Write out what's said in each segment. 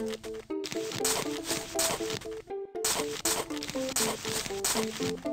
Thank you.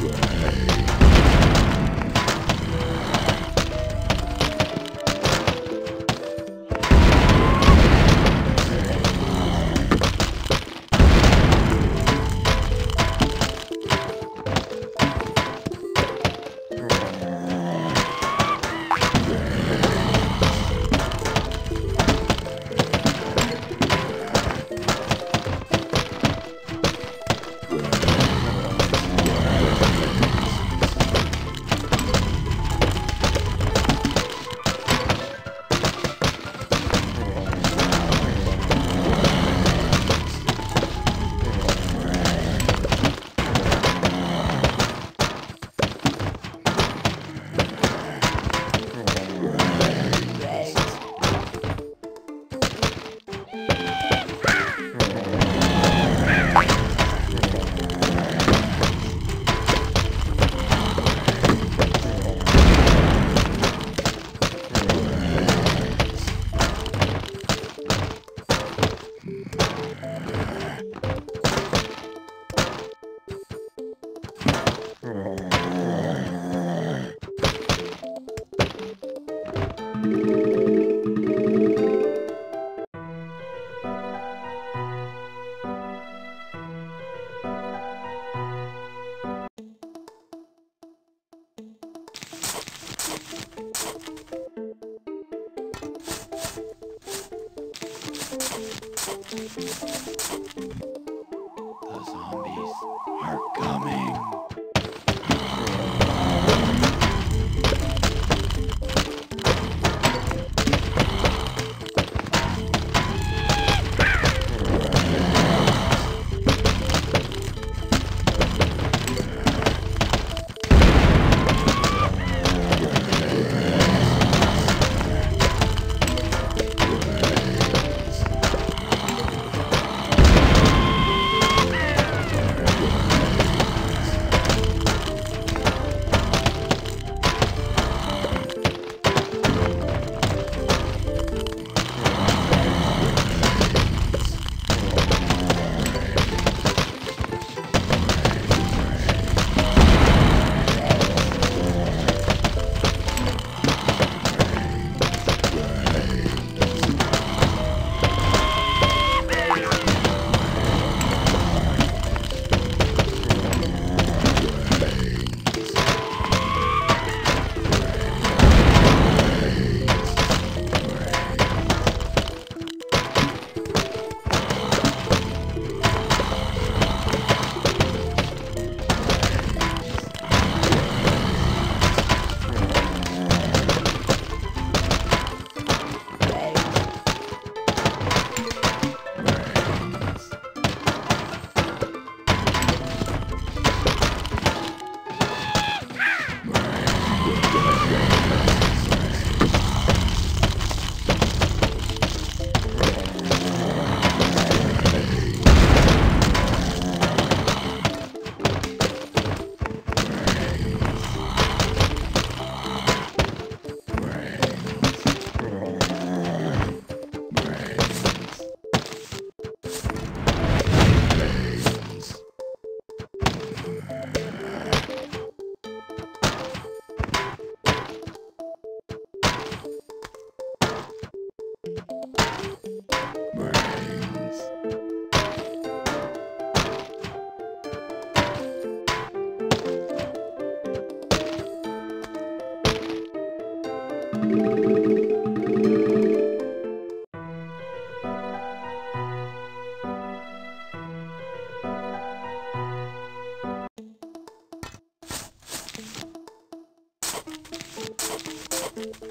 way.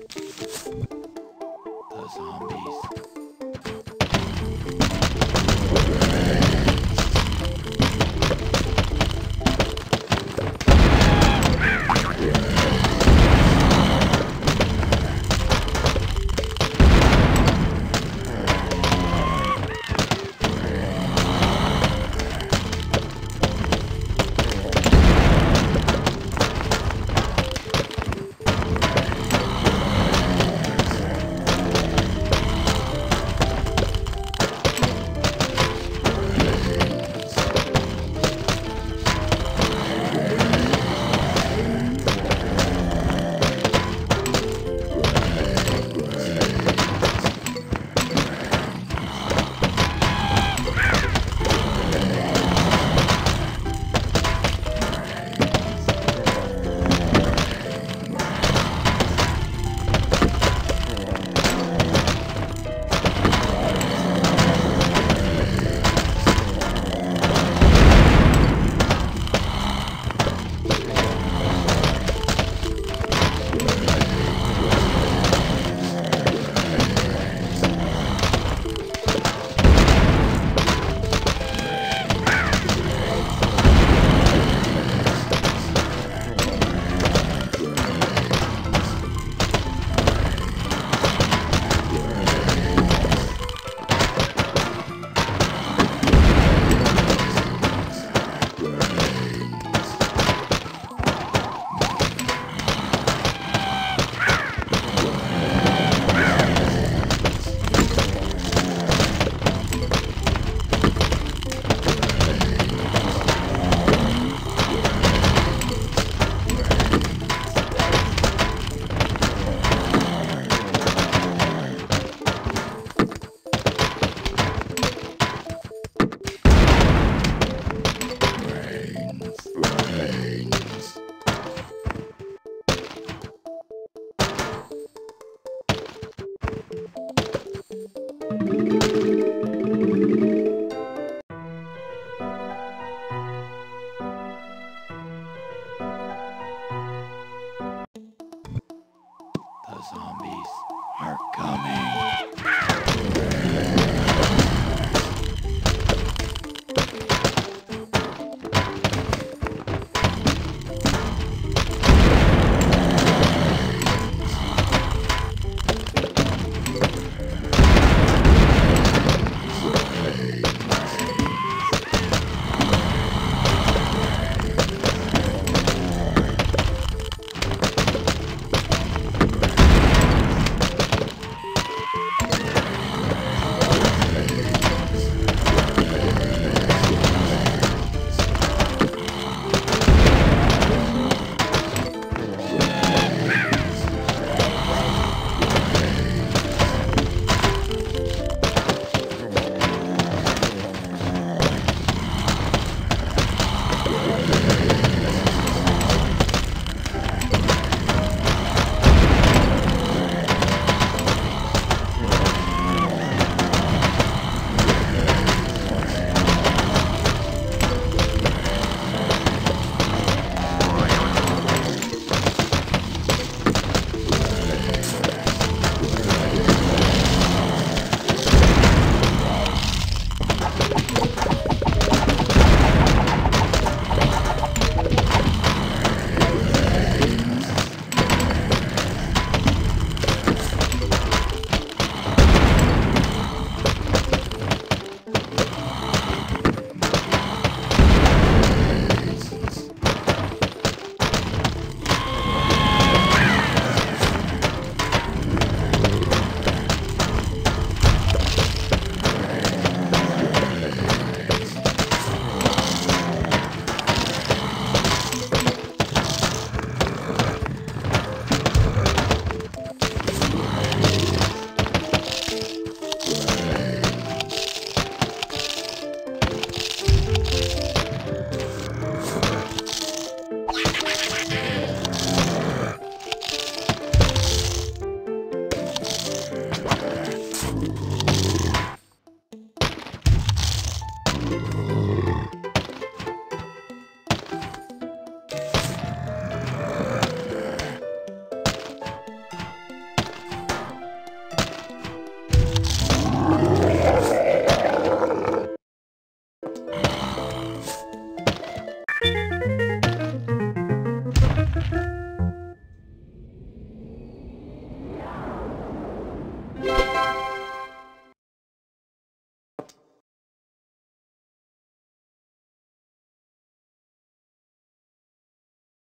The zombies.